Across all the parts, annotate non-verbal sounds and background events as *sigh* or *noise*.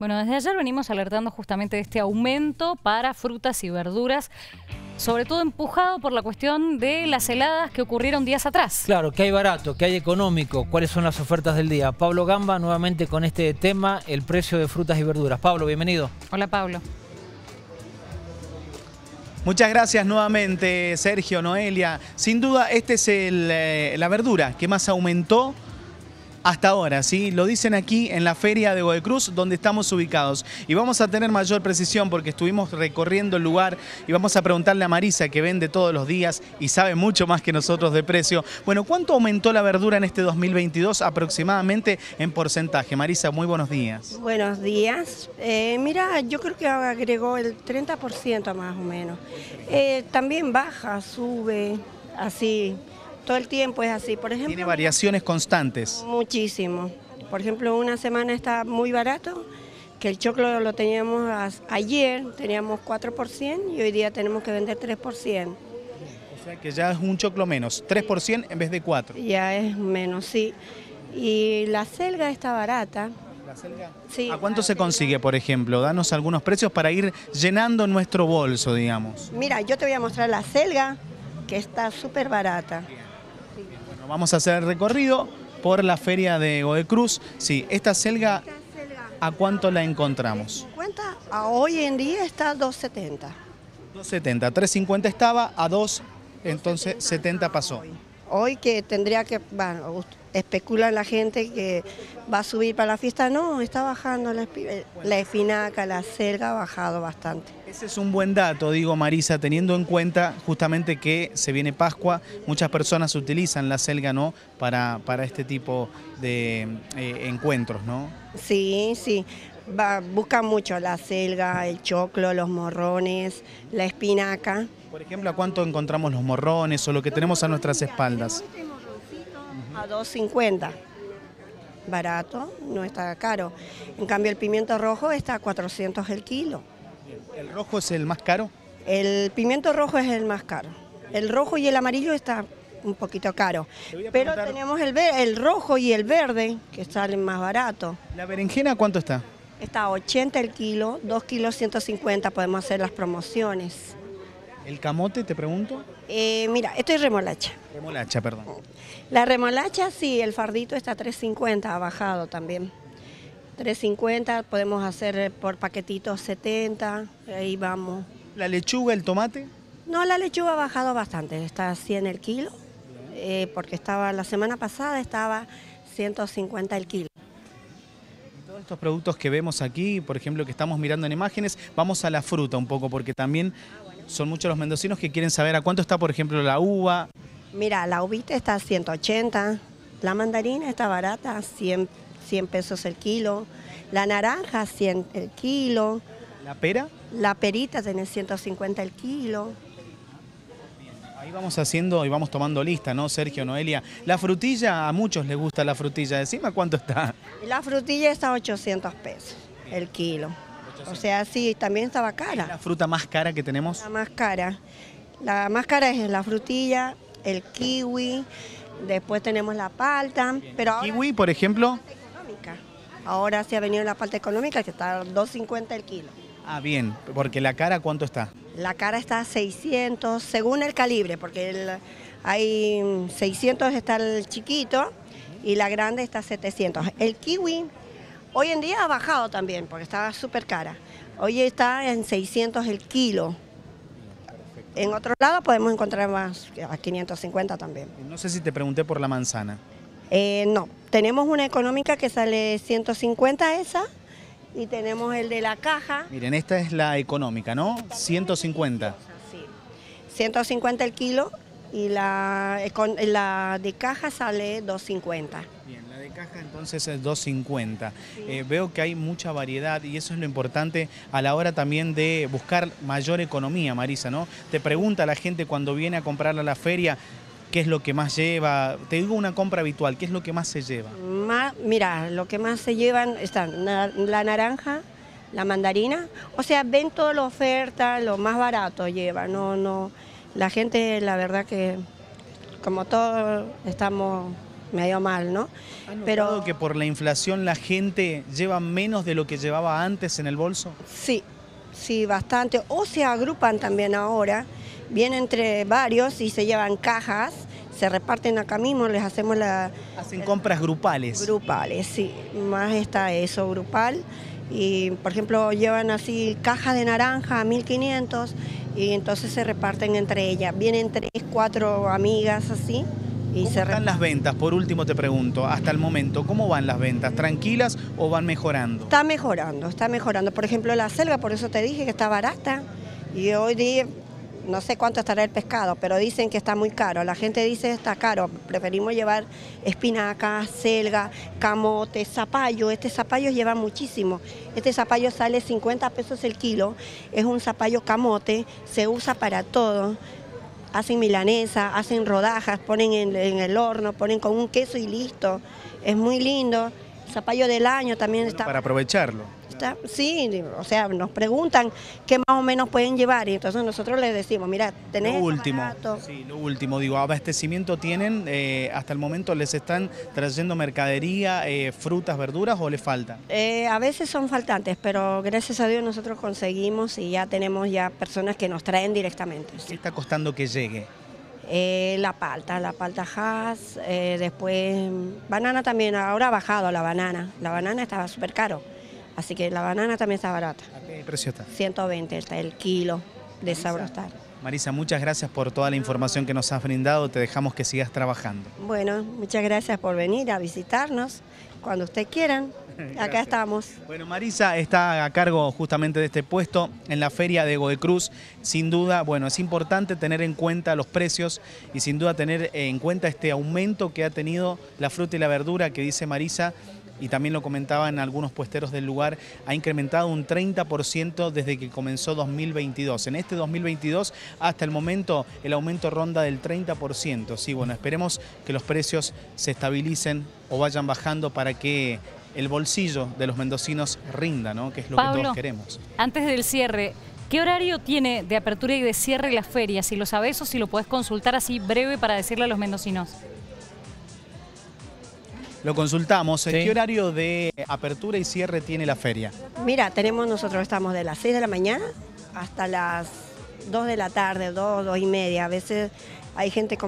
Bueno, desde ayer venimos alertando justamente de este aumento para frutas y verduras, sobre todo empujado por la cuestión de las heladas que ocurrieron días atrás. Claro, que hay barato, que hay económico, cuáles son las ofertas del día. Pablo Gamba nuevamente con este tema, el precio de frutas y verduras. Pablo, bienvenido. Hola Pablo. Muchas gracias nuevamente, Sergio, Noelia. Sin duda, esta es eh, la verdura que más aumentó hasta ahora, ¿sí? Lo dicen aquí en la feria de Godecruz, donde estamos ubicados. Y vamos a tener mayor precisión porque estuvimos recorriendo el lugar y vamos a preguntarle a Marisa, que vende todos los días y sabe mucho más que nosotros de precio. Bueno, ¿cuánto aumentó la verdura en este 2022 aproximadamente en porcentaje? Marisa, muy buenos días. Buenos días. Eh, mira, yo creo que agregó el 30% más o menos. Eh, también baja, sube, así todo el tiempo es así. Por ejemplo, ¿Tiene variaciones constantes? Muchísimo. Por ejemplo, una semana está muy barato, que el choclo lo teníamos ayer, teníamos 4% y hoy día tenemos que vender 3%. O sea que ya es un choclo menos, 3% en vez de 4%. Ya es menos, sí. Y la selga está barata. ¿La selga? Sí. ¿A cuánto se consigue, por ejemplo? Danos algunos precios para ir llenando nuestro bolso, digamos. Mira, yo te voy a mostrar la selga, que está súper barata vamos a hacer el recorrido por la feria de Godecruz. Sí, esta selga, ¿a cuánto la encontramos? 50, a hoy en día está a 2.70. 2.70, 3.50 estaba, a 2, entonces 70 pasó. Hoy que tendría que, bueno, especula la gente que va a subir para la fiesta, no, está bajando la, la espinaca, la selga ha bajado bastante. Ese es un buen dato, digo Marisa, teniendo en cuenta justamente que se viene Pascua, muchas personas utilizan la selga ¿no? para, para este tipo de eh, encuentros, ¿no? Sí, sí. Buscan mucho la selga, el choclo, los morrones, la espinaca. Por ejemplo, ¿a cuánto encontramos los morrones o lo que tenemos a nuestras espaldas? A 2.50. Barato, no está caro. En cambio, el pimiento rojo está a 400 el kilo. ¿El rojo es el más caro? El pimiento rojo es el más caro. El rojo y el amarillo está un poquito caro. Pero tenemos el, el rojo y el verde que salen más baratos. ¿La berenjena cuánto está? Está a 80 el kilo, 2 kilos 150 podemos hacer las promociones. ¿El camote, te pregunto? Eh, mira, esto es remolacha. Remolacha, perdón. La remolacha, sí, el fardito está a 3.50, ha bajado también. 3.50, podemos hacer eh, por paquetitos 70, ahí vamos. ¿La lechuga, el tomate? No, la lechuga ha bajado bastante, está a 100 el kilo, eh, porque estaba la semana pasada estaba 150 el kilo. Estos productos que vemos aquí, por ejemplo, que estamos mirando en imágenes, vamos a la fruta un poco, porque también son muchos los mendocinos que quieren saber a cuánto está, por ejemplo, la uva. Mira, la uvita está a 180, la mandarina está barata, 100, 100 pesos el kilo, la naranja 100 el kilo. ¿La pera? La perita tiene 150 el kilo. Ahí vamos haciendo y vamos tomando lista, ¿no, Sergio, Noelia? La frutilla, a muchos les gusta la frutilla. Decime cuánto está. La frutilla está a 800 pesos el kilo. O sea, sí, también estaba cara. ¿La fruta más cara que tenemos? La más cara. La más cara es la frutilla, el kiwi, después tenemos la palta. Pero ¿Kiwi, por ejemplo? Ahora sí ha venido la parte económica que está a 2.50 el kilo. Ah, bien, porque la cara, ¿cuánto está? La cara está a 600, según el calibre, porque hay 600 está el chiquito y la grande está a 700. El kiwi Hoy en día ha bajado también, porque estaba súper cara. Hoy está en 600 el kilo. En otro lado podemos encontrar más, a 550 también. No sé si te pregunté por la manzana. Eh, no, tenemos una económica que sale 150 esa y tenemos el de la caja. Miren, esta es la económica, ¿no? 150. Sí, 150 el kilo y la, la de caja sale 250. Bien, la de caja entonces es 250. Eh, veo que hay mucha variedad y eso es lo importante a la hora también de buscar mayor economía, Marisa, ¿no? Te pregunta la gente cuando viene a comprar a la feria, ¿qué es lo que más lleva? Te digo una compra habitual, ¿qué es lo que más se lleva? mira, lo que más se llevan están la naranja, la mandarina, o sea, ven toda la oferta, lo más barato lleva, no, no la gente, la verdad que como todos estamos medio mal, ¿no? Pero que por la inflación la gente lleva menos de lo que llevaba antes en el bolso. Sí, sí, bastante. O se agrupan también ahora, vienen entre varios y se llevan cajas, se reparten acá mismo, les hacemos la... Hacen compras grupales. Grupales, sí, más está eso, grupal. Y, por ejemplo, llevan así cajas de naranja a 1500 y entonces se reparten entre ellas. Vienen tres, cuatro amigas así ¿Cómo están las ventas? Por último te pregunto, hasta el momento, ¿cómo van las ventas? ¿Tranquilas o van mejorando? Está mejorando, está mejorando. Por ejemplo, la selva, por eso te dije que está barata. Y hoy día, no sé cuánto estará el pescado, pero dicen que está muy caro. La gente dice está caro. Preferimos llevar espinaca, selga, camote, zapallo. Este zapallo lleva muchísimo. Este zapallo sale 50 pesos el kilo. Es un zapallo camote, se usa para todo hacen milanesa, hacen rodajas, ponen en, el horno, ponen con un queso y listo. Es muy lindo. Zapallo del año también está... Para aprovecharlo. sí, o sea, nos preguntan qué más o menos pueden llevar y entonces nosotros les decimos, mira, tenés lo último, sí, lo último, digo, abastecimiento tienen, eh, hasta el momento les están trayendo mercadería, eh, frutas, verduras o les falta? Eh, a veces son faltantes, pero gracias a Dios nosotros conseguimos y ya tenemos ya personas que nos traen directamente. ¿Qué está costando que llegue? La palta, la palta Hass, después banana también, ahora ha bajado la banana, la banana estaba súper caro. Así que la banana también está barata. ¿A qué precio está? 120 está el kilo de Sabrostar. Marisa, muchas gracias por toda la información que nos has brindado. Te dejamos que sigas trabajando. Bueno, muchas gracias por venir a visitarnos cuando ustedes quieran. Acá estamos. Bueno, Marisa está a cargo justamente de este puesto en la feria de Godecruz. Sin duda, bueno, es importante tener en cuenta los precios y sin duda tener en cuenta este aumento que ha tenido la fruta y la verdura que dice Marisa y también lo comentaban algunos puesteros del lugar, ha incrementado un 30% desde que comenzó 2022. En este 2022, hasta el momento, el aumento ronda del 30%. Sí, bueno, esperemos que los precios se estabilicen o vayan bajando para que el bolsillo de los mendocinos rinda, ¿no? que es lo que todos queremos. Antes del cierre, ¿Qué horario tiene de apertura y de cierre la feria? Si lo sabes o si lo puedes consultar así breve para decirle a los mendocinos. Lo consultamos. ¿En qué horario de apertura y cierre tiene la feria? Mira, tenemos nosotros estamos de las 6 de la mañana hasta las 2 de la tarde, 2, 2 y media. A veces hay gente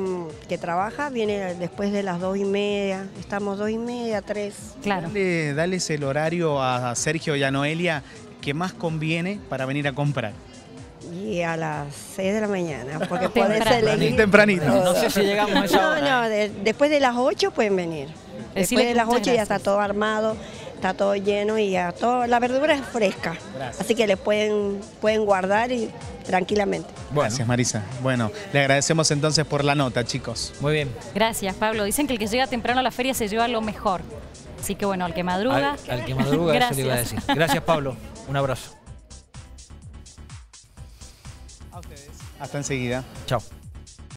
que trabaja, viene después de las 2 y media. Estamos 2 y media, 3. Claro. Dale, dales el horario a Sergio y a Noelia que más conviene para venir a comprar. Y a las 6 de la mañana, porque *laughs* puedes elegir. Tempranito. No sé si llegamos a esa No, no, después de las 8 pueden venir. Después de las 8 ya está todo armado, está todo lleno y ya todo, la verdura es fresca. Así que le pueden, pueden guardar y tranquilamente. Gracias Marisa. Bueno, le agradecemos entonces por la nota, chicos. Muy bien. Gracias, Pablo. Dicen que el que llega temprano a la feria se lleva lo mejor. Así que bueno, al que madruga. Al, que madruga, eso le iba a decir. Gracias, Pablo. Un abrazo. Hasta enseguida. Chao.